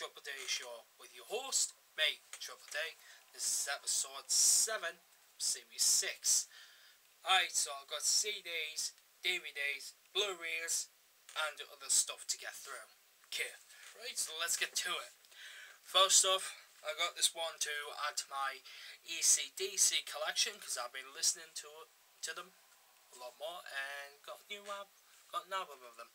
Triple D Show with your host, me, Triple D. This is episode 7, series 6. Alright, so I've got CDs, DVDs, Blu-rays, and other stuff to get through. Okay, right, so let's get to it. First off, I got this one to add to my AC/DC collection because I've been listening to it, to them a lot more and got new al- got an album of them.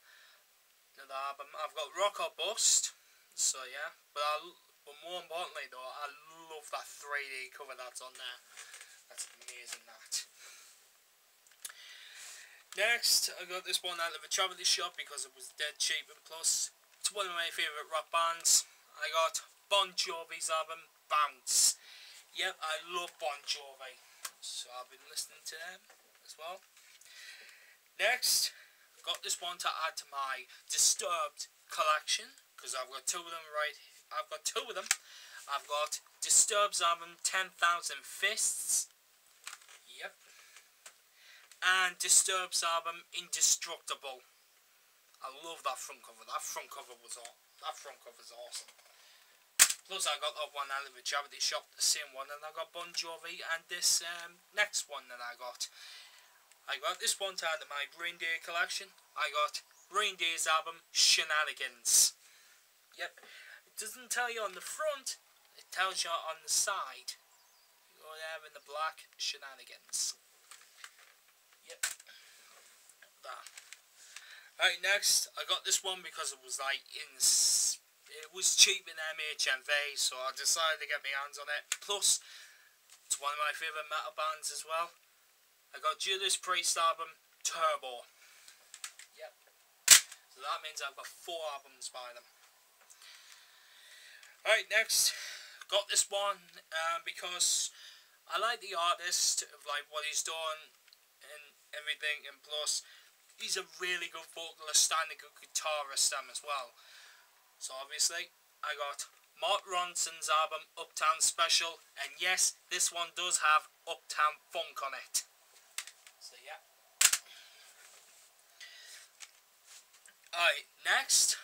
Another album. I've got Rock or Bust. So yeah, but I but more importantly though, I love that 3D cover that's on there. That's amazing. That. Next, I got this one out of a charity shop because it was dead cheap and plus it's one of my favourite rock bands. I got Bon Jovi's album Bounce. Yep, I love Bon Jovi. So I've been listening to them as well. Next, got this one to add to my Disturbed collection because I've got two of them right. I've got two of them. I've got Disturbed's album 10,000 Fists. Yep. And Disturbed's album Indestructible. I love that front cover. That front cover was all. That front cover's awesome. Plus, I got that one out of a charity shop, the same one, and I got Bon Jovi and this um, next one that I got. I got this one out of my Day collection. I got Day's album Shenanigans. Yep. It doesn't tell you on the front, it tells you on the side. You go there in the black Shenanigans. Yep. That. Alright, next, I got this one because it was like in it was cheap in HMV, so I decided to get my hands on it. Plus, it's one of my favourite metal bands as well. I got Judas Priest album, Turbo. Yep. So that means I've got four albums by them. Alright, next. Got this one um, because I like the artist, like what he's done and everything, and plus, he's a really good vocalist and a good guitarist um, as well. So obviously, I got Mark Ronson's album Uptown Special, and yes, this one does have Uptown Funk on it. So yeah. Alright, next,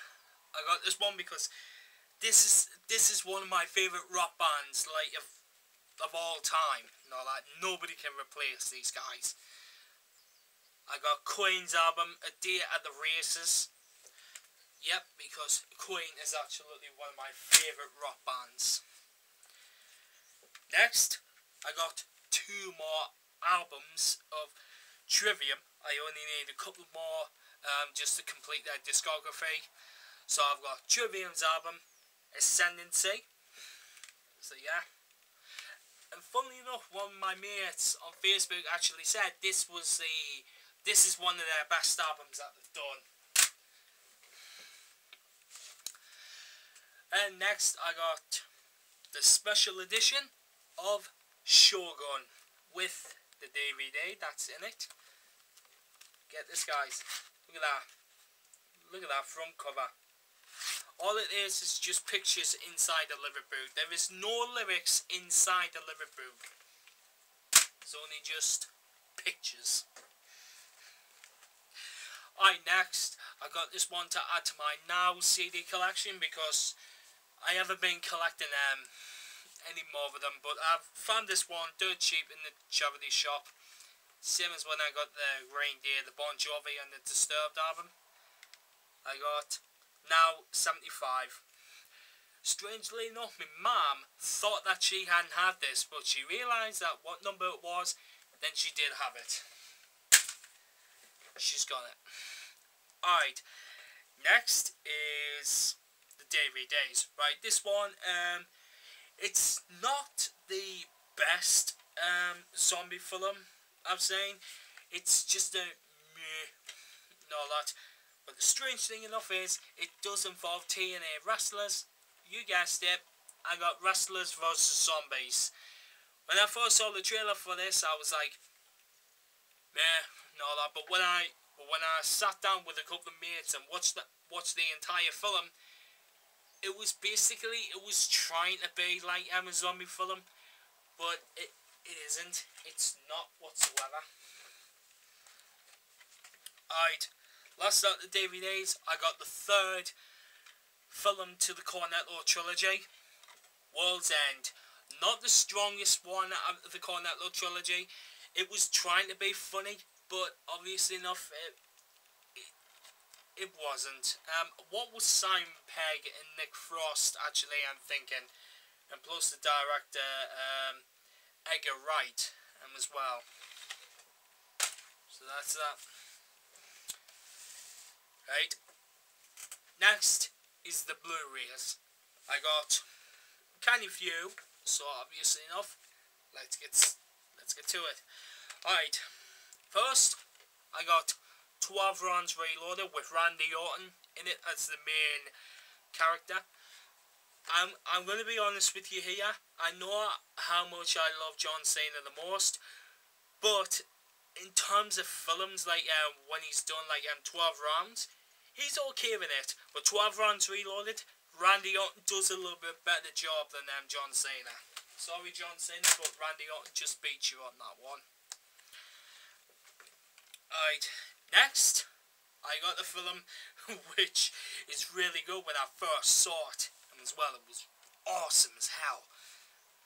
I got this one because this is this is one of my favourite rock bands, like of of all time. You like nobody can replace these guys. I got Queen's album A Day at the Races. Yep, because Queen is absolutely one of my favourite rock bands. Next, I got two more albums of Trivium. I only need a couple more um, just to complete their discography. So I've got Trivium's album, Ascendancy. So yeah. And funnily enough, one of my mates on Facebook actually said this was the this is one of their best albums that they've done. And next I got the special edition of Shogun with the DVD that's in it. Get this guys. Look at that. Look at that front cover. All it is is just pictures inside the liver boot. There is no lyrics inside the liver boot. It's only just pictures. Alright, next, I got this one to add to my Now CD collection because I haven't been collecting um, any more of them, but I've found this one dirt cheap in the charity shop. Same as when I got the Green Day, the Bon Jovi and the Disturbed album. I got now 75. Strangely enough, my mum thought that she hadn't had this, but she realised that what number it was, then she did have it. She's got it. Alright, next is the DVDs. Right, this one, um, it's not the best um, zombie film I'm saying. It's just a meh, no that. But the strange thing enough is, it does involve TNA wrestlers. You guessed it. I got wrestlers versus zombies. When I first saw the trailer for this, I was like, meh, no that. But when I but when I sat down with a couple of mates and watched the watched the entire film, it was basically it was trying to be like a zombie film, but it it isn't. It's not whatsoever. Alright, last out the DVDs, I got the third film to the Cornetto trilogy. World's End. Not the strongest one out of the Cornetto trilogy. It was trying to be funny, but obviously enough, it, it, it wasn't. Um, what was Simon Pegg and Nick Frost actually, I'm thinking, and plus the director, um, Edgar Wright, um, as well. So that's that. Right. Next is the Blu-rays. I got of few, so obviously enough. Let's get let's get to it. Alright, first I got 12 Rounds Reloaded with Randy Orton in it as the main character. I'm I'm gonna be honest with you here. I know how much I love John Cena the most, but in terms of films like uh, when he's done like um 12 rounds, he's okay with it. But 12 rounds reloaded, Randy Orton does a little bit better job than um, John Cena. Sorry, John Cena, but Randy Orton just beat you on that one. Alright, next, I got the film which is really good when I first saw it. And as well, it was awesome as hell.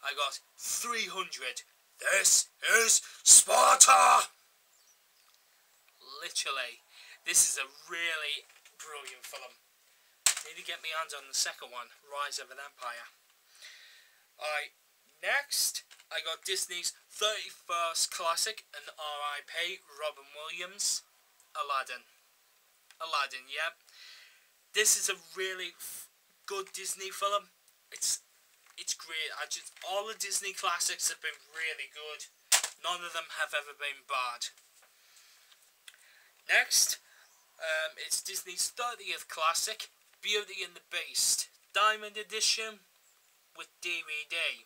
I got 300. This is Sparta! Literally, this is a really brilliant film. Need to get my hands on the second one, Rise of an Empire. Alright, next I got Disney's 31st classic and RIP Robin Williams, Aladdin. Aladdin, yeah. This is a really good Disney film. It's it's great. I just all the Disney classics have been really good. None of them have ever been bad. Next, um, it's Disney's 30th classic, Beauty and the Beast, Diamond Edition with DVD.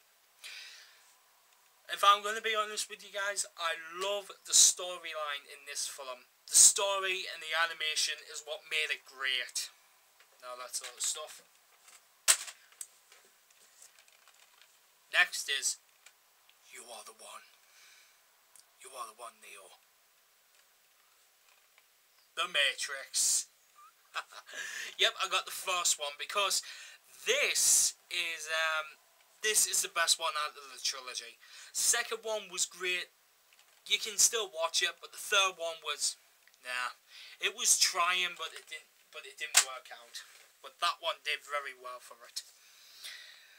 If I'm going to be honest with you guys, I love the storyline in this film. The story and the animation is what made it great. Now that's all the stuff. Next is, You Are the One. You are the one, Neo. The Matrix. yep, I got the first one because this is um this is the best one out of the trilogy. Second one was great. You can still watch it, but the third one was nah. It was trying, but it didn't. But it didn't work out. But that one did very well for it.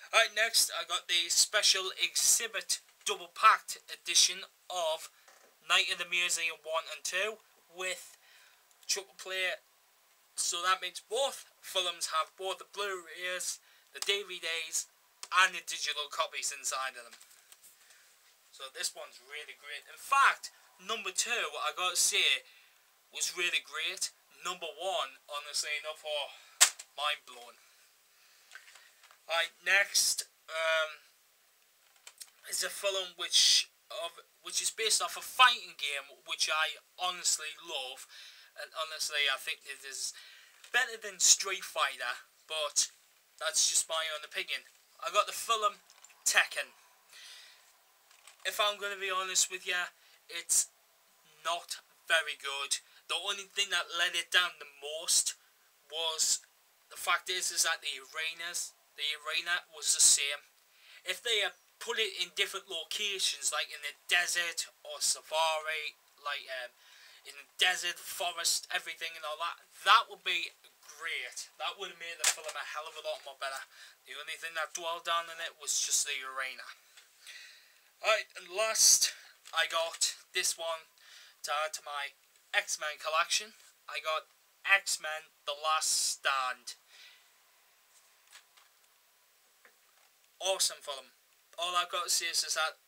Alright, next I got the special exhibit double packed edition of Night of the Museum 1 and 2 with triple play so that means both films have both the Blu-rays, the DVDs, and the digital copies inside of them. So this one's really great. In fact, number two, what I gotta say, was really great. Number one, honestly enough, oh, mind blown. Alright, next, um, is a film which of which is based off a fighting game which I honestly love and honestly I think it is better than Street Fighter, but that's just my own opinion. I got the film Tekken. If I'm going to be honest with you, it's not very good. The only thing that let it down the most was the fact is is that the arenas, the arena was the same. If they had put it in different locations, like in the desert or safari, like um, in the desert, forest, everything and all that, that would be great. That would have made the film a hell of a lot more better. The only thing that dwelled down in it was just the arena. Alright, and last, I got this one to add to my X-Men collection. I got X-Men The Last Stand. Awesome film. All I've got to say is, is that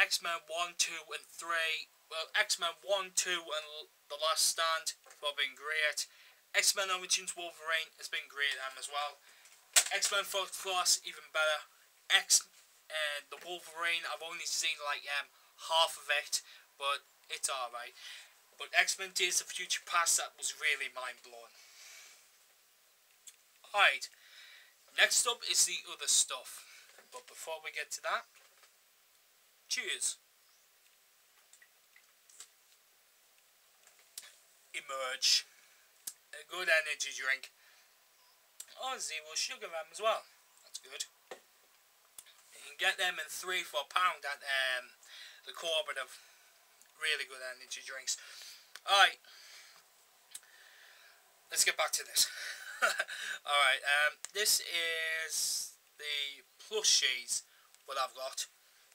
X-Men 1, 2 and 3 well, X-Men 1, 2 and The Last Stand have been great. X-Men Origins Wolverine has been great um, as well. X-Men First Class, even better. X and uh, the Wolverine, I've only seen like um, half of it, but it's alright. But X-Men Days of Future Past, that was really mind-blowing. Alright, next up is the other stuff. But before we get to that, cheers. Emerge. A good energy drink. Oh, zero sugar them as well. That's good. You can get them in three for a pound at um, the cooperative. Really good energy drinks. Alright. Let's get back to this. Alright, um, this is the plushies what I've got.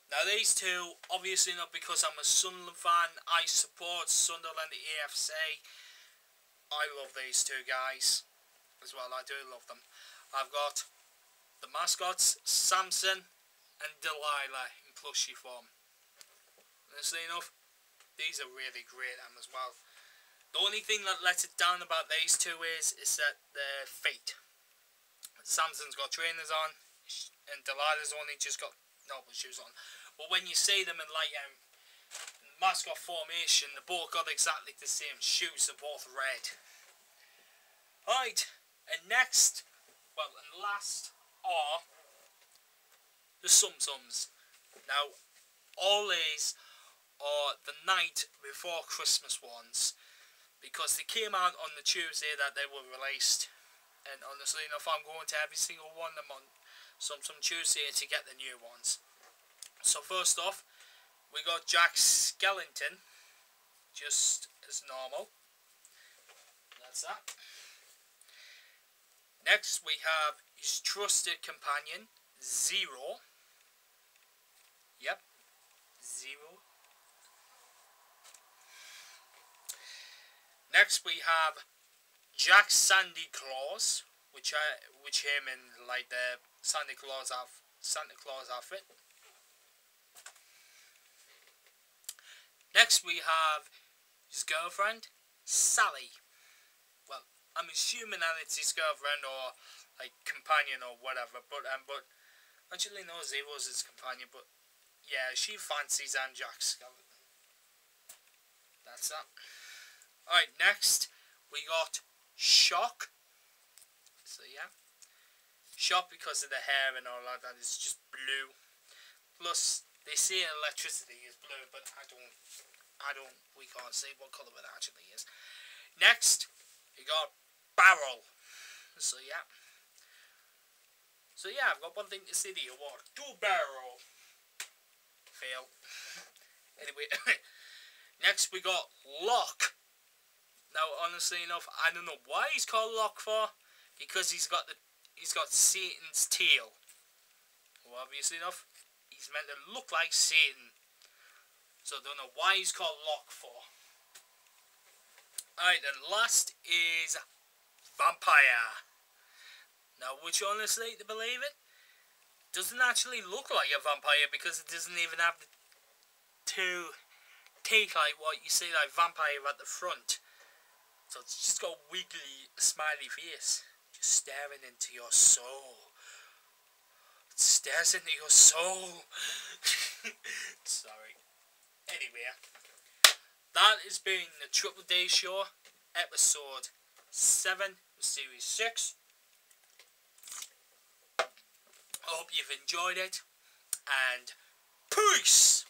Now these two, obviously not because I'm a Sunderland fan, I support Sunderland AFC. I love these two guys as well, I do love them. I've got the mascots, Samson and Delilah in plushie form. Honestly enough, these are really great them as well. The only thing that lets it down about these two is, is that their feet. Samson's got trainers on, and Delilah's only just got normal shoes on. But when you see them in like um, mascot formation, they both got exactly the same shoes, they're both red. Right, and next, well, and last are the Tsum Tsums. Now, all these are the night before Christmas ones because they came out on the Tuesday that they were released. And honestly enough, I'm going to every single one of them on Tsum Tsum Tuesday to get the new ones. So first off, we got Jack Skellington, just as normal. That's that. Next we have his trusted companion, Zero. Yep, Zero. Next we have Jack Sandy Claws, which I which him in like the Santa Claus outfit. Santa Claus outfit. Next we have his girlfriend, Sally. Well, I'm assuming that it's his girlfriend or like companion or whatever, but um, but actually no, Zero's his companion, but yeah, she fancies Anne Jack Skellington. That's that. Alright, next we got Shock. So yeah. Shock because of the hair and all like that is just blue. Plus, they say electricity is blue, but I don't, I don't, we can't see what colour it actually is. Next, you got Barrel. So yeah. So yeah, I've got one thing to say to you. What? Two Barrel. Fail. anyway, next we got Lock. Now, honestly enough, I don't know why he's called Lock for. Because he's got the he's got Satan's tail. Well, obviously enough, he's meant to look like Satan. So I don't know why he's called Lock for. Alright, and last is Vampire. Now, would you honestly to believe it? Doesn't actually look like a vampire because it doesn't even have the two teeth like what you see like vampire at the front. So it's just got a wiggly smiley face just staring into your soul. Stares into your soul. Sorry. Anyway, that has been the Triple D Show, episode 7 series 6. I hope you've enjoyed it, and peace!